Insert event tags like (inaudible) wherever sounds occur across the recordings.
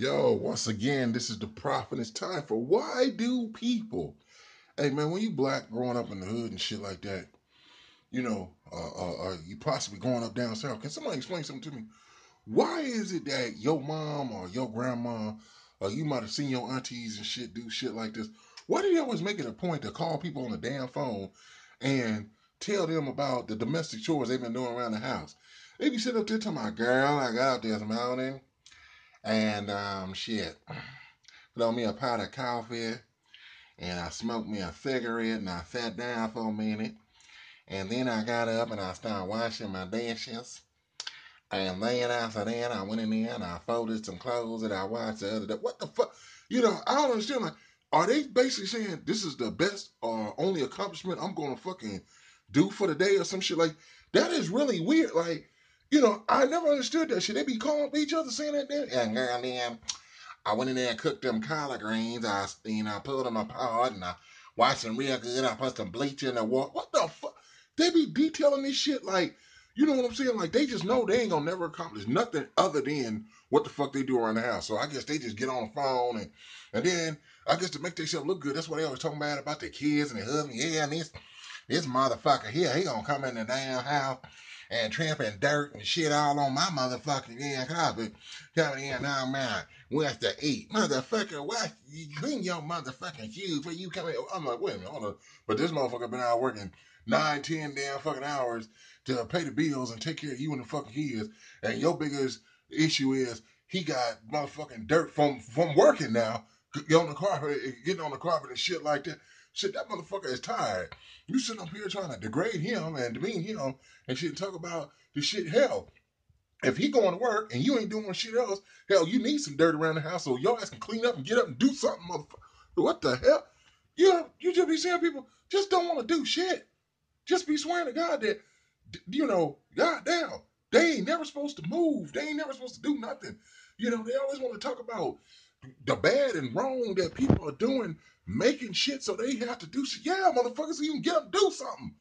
Yo, once again, this is the prophet. It's time for why do people? Hey man, when you black growing up in the hood and shit like that, you know, uh, uh, uh, you possibly growing up down south. Can somebody explain something to me? Why is it that your mom or your grandma, or you might have seen your aunties and shit do shit like this? Why do you always make it a point to call people on the damn phone and tell them about the domestic chores they've been doing around the house? They be sitting up there talking about, girl, I got out there this morning and um, shit, on me a pot of coffee and I smoked me a cigarette and I sat down for a minute. And then I got up and I started washing my dishes. And then after that, I went in there and I folded some clothes that I washed the other day. What the fuck? You know, I don't understand. Like, are they basically saying this is the best or only accomplishment I'm going to fucking do for the day or some shit? Like, that is really weird. Like, you know, I never understood that shit. They be calling each other saying that then. And girl, I went in there and cooked them collard greens. I, you know, pulled them apart and I washed them real good. I put some bleach in the water. What the fuck? They be detailing this shit like, you know what I'm saying? Like they just know they ain't gonna never accomplish nothing other than what the fuck they do around the house. So I guess they just get on the phone and and then I guess to make themselves look good, that's what they always talking about about their kids and their husband. Yeah, and this this motherfucker here, he gonna come in the damn house and tramping dirt and shit all on my motherfucking damn carpet. Coming in now, man, what's to eat? Motherfucker, what? You clean your motherfucking shoes before you come in. I'm like, wait a minute, hold on. But this motherfucker been out working nine, ten damn fucking hours to pay the bills and take care of you and the fucking kids. And your biggest issue is he got motherfucking dirt from from working now. Get on the carpet, getting on the carpet and shit like that. Shit, that motherfucker is tired. You sitting up here trying to degrade him and demean him and shit talk about the shit. Hell, if he going to work and you ain't doing shit else, hell, you need some dirt around the house so your ass can clean up and get up and do something, motherfucker. What the hell? You you just be seeing people just don't want to do shit. Just be swearing to God that you know, goddamn, they ain't never supposed to move. They ain't never supposed to do nothing. You know, they always want to talk about the bad and wrong that people are doing, making shit so they have to do shit. Yeah, motherfuckers, you can get them do something.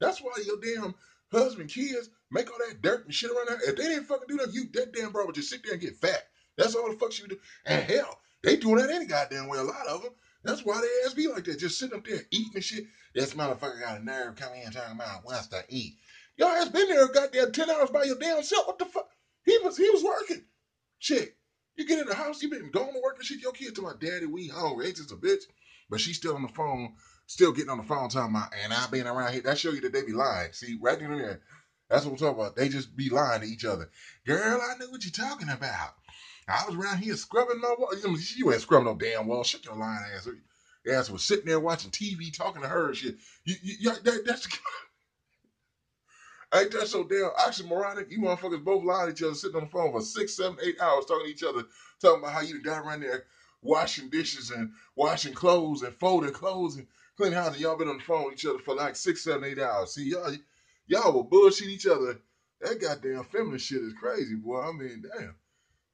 That's why your damn husband, kids make all that dirt and shit around there. If they didn't fucking do that, you that damn bro would just sit there and get fat. That's all the fuck you do. And hell, they doing that any goddamn way. A lot of them. That's why they ass be like that, just sitting up there eating and shit. This motherfucker got a nerve coming in talking about wants to eat. Y'all ass been there goddamn ten hours by your damn self. What the fuck? He was he was working. Shit. You get in the house, you been going to work and shit. Your kid to my daddy, we. Ain't just a bitch. But she's still on the phone, still getting on the phone talking about, and I been around here. That show you that they be lying. See, right in there. That's what I'm talking about. They just be lying to each other. Girl, I knew what you're talking about. I was around here scrubbing my wall. You, you ain't scrubbing no damn wall. Shut your lying ass. Your ass was sitting there watching TV, talking to her and shit. You, you, that, that's (laughs) Ain't that so damn oxymoronic? You motherfuckers both lying to each other, sitting on the phone for six, seven, eight hours talking to each other, talking about how you got around there washing dishes and washing clothes and folding clothes and cleaning house, and y'all been on the phone with each other for like six, seven, eight hours. See, y'all, y'all will bullshit each other. That goddamn feminist shit is crazy, boy. I mean, damn.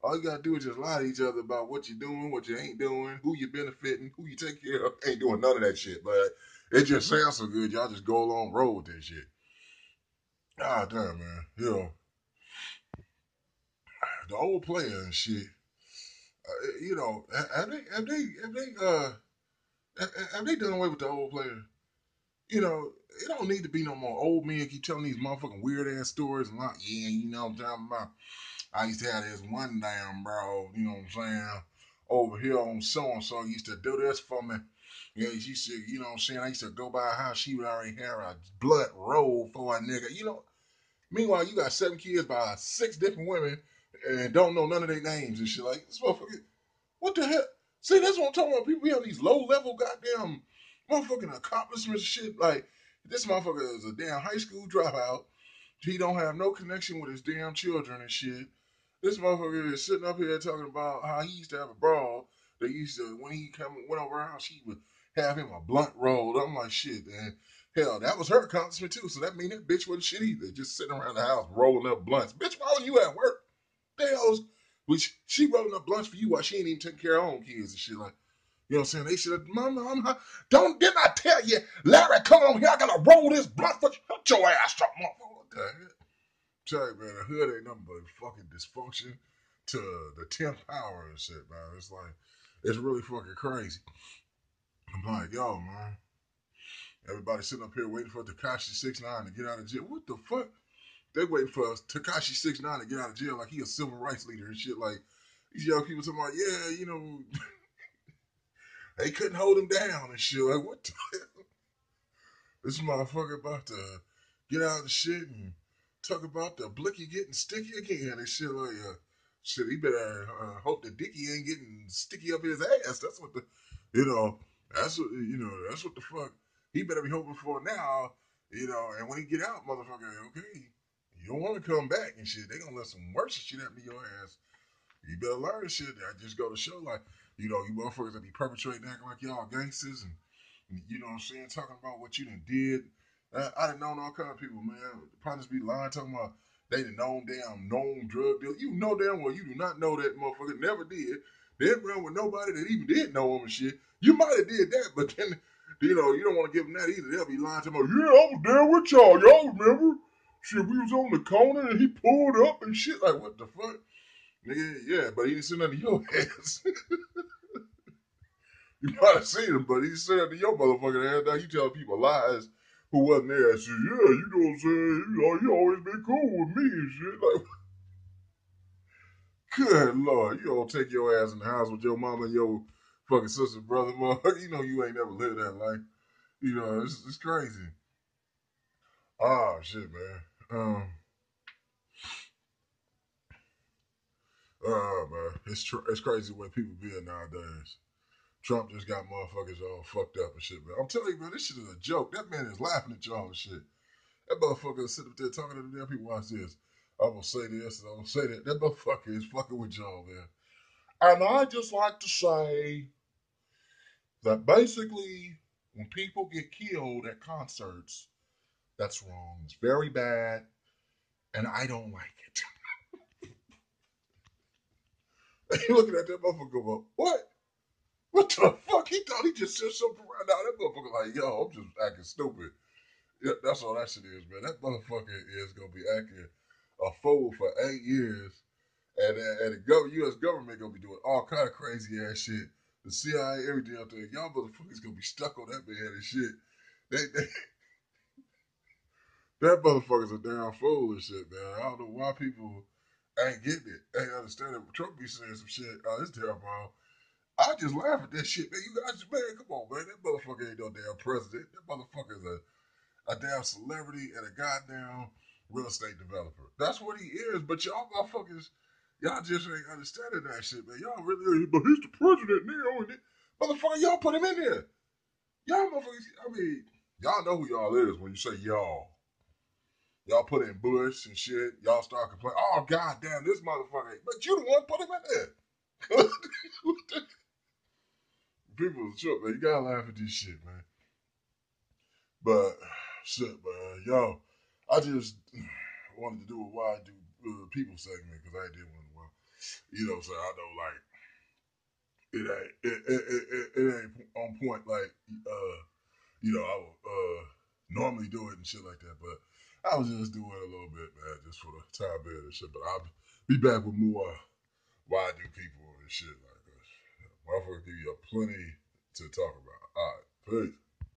All you gotta do is just lie to each other about what you're doing, what you ain't doing, who you're benefiting, who you take care of. Ain't doing none of that shit, but it just sounds so good. Y'all just go along roll with that shit. Ah, damn, man. You know, the old player and shit. Uh, you know, have they, have they, have they, uh, have they done away with the old player? You know, it don't need to be no more old men keep telling these motherfucking weird ass stories and like, yeah, you know what I'm talking about. I used to have this one damn bro, you know what I'm saying, over here on so and so used to do this for me. Yeah, she said, you know what I'm saying? I used to go by house, she would already have a blood roll for a nigga. You know, Meanwhile, you got seven kids by six different women and don't know none of their names and shit. Like, this motherfucker, what the hell? See, that's what I'm talking about. People be on these low level goddamn motherfucking accomplishments shit. Like, this motherfucker is a damn high school dropout. He don't have no connection with his damn children and shit. This motherfucker is sitting up here talking about how he used to have a brawl. They used to, when he come went over our house, he would have him a blunt rolled. I'm like, shit, man. Hell, that was her accomplishment too. So that mean that bitch wasn't shit either. Just sitting around the house rolling up blunts. Bitch, why were you at work? The hell's which she rolling up blunts for you while she ain't even taking care of her own kids and shit like. You know what I'm saying? They should have, mama, I'm, don't, didn't I tell you, Larry, come on here, I gotta roll this blunt for you. Your ass up, motherfucker. What? Tell you, man, the hood ain't nothing but fucking dysfunction, to the tenth power and shit, man. It's like it's really fucking crazy. I'm like, yo, man. Everybody sitting up here waiting for Tekashi Six Nine to get out of jail. What the fuck? They waiting for Tekashi Six Nine to get out of jail like he a civil rights leader and shit. Like these young people talking about, yeah, you know, (laughs) they couldn't hold him down and shit. Like what the hell? This motherfucker about to get out of the shit and talk about the blicky getting sticky again and shit like uh, shit. He better uh, hope the dicky ain't getting sticky up his ass. That's what the you know. That's what you know. That's what the fuck he better be hoping for now. You know, and when he get out, motherfucker, okay, you don't want to come back and shit. They gonna let some worse shit at me your ass. You better learn shit. I just go to show like, you know, you motherfuckers that be perpetrating acting like y'all gangsters and you know what I'm saying, talking about what you done did. Uh, I done known all kind of people, man. Partners be lying, talking about they done known damn known drug deal. You know damn well you do not know that motherfucker. Never did. They didn't run with nobody that even did know him and shit. You might have did that, but then you know you don't want to give them that either. They'll be lying to them. Yeah, I was there with y'all. Y'all remember? Shit, we was on the corner and he pulled up and shit. Like what the fuck? Nigga, yeah, but he didn't send none of your (laughs) ass. you might have seen him, but he said to your motherfucking ass. Now you telling people lies who wasn't there. I said, yeah, you know what I'm saying? You know, you always been cool with me and shit. Like, (laughs) good lord, you don't take your ass in the house with your mama and your fucking sister, brother, (laughs) motherfucker. You know you ain't never lived that life. You know, it's, it's crazy. Oh shit, man. Um. Oh man, it's tr- it's crazy what people be nowadays. Trump just got motherfuckers all fucked up and shit, man. I'm telling you, man, this shit is a joke. That man is laughing at y'all and shit. That motherfucker is sitting up there talking to the damn people. Watch this. I'm gonna say this and I'm gonna say that. That motherfucker is fucking with y'all, man. And I just like to say that basically, when people get killed at concerts, that's wrong. It's very bad, and I don't like it. (laughs) you looking at that motherfucker go, what? What the fuck? He thought he just said something right now. That motherfucker like, yo, I'm just acting stupid. Yeah, that's all that shit is, man. That motherfucker is gonna be acting a fool for eight years, and and the U.S. government gonna be doing all kind of crazy ass shit. The CIA, everything out there, y'all motherfuckers gonna be stuck on that man and shit. They, they (laughs) that motherfucker's a damn fool and shit, man. I don't know why people ain't getting it, ain't understanding. Trump be saying some shit. Oh, this terrible. I just laugh at that shit, man. You guys, man, come on, man. That motherfucker ain't no damn president. That motherfucker's a, a damn celebrity and a goddamn real estate developer. That's what he is. But y'all motherfuckers, y'all just ain't understanding that shit, man. Y'all really, but he's the president now. Motherfucker, y'all put him in there. Y'all motherfuckers, I mean, y'all know who y'all is when you say y'all. Y'all put in Bush and shit. Y'all start complaining. Oh, god damn, this motherfucker. But you the one put him in there. (laughs) people are man. You gotta laugh at this shit, man. But shit, man, yo, I just wanted to do a why do uh, people segment because I did one in a while. You know, so I know like it ain't it, it, it, it ain't on point like uh you know I would uh normally do it and shit like that, but I was just doing a little bit, man, just for the time being and shit. But I'll be back with more why do people and shit like that. Motherfucker give you plenty to talk about. All right, peace.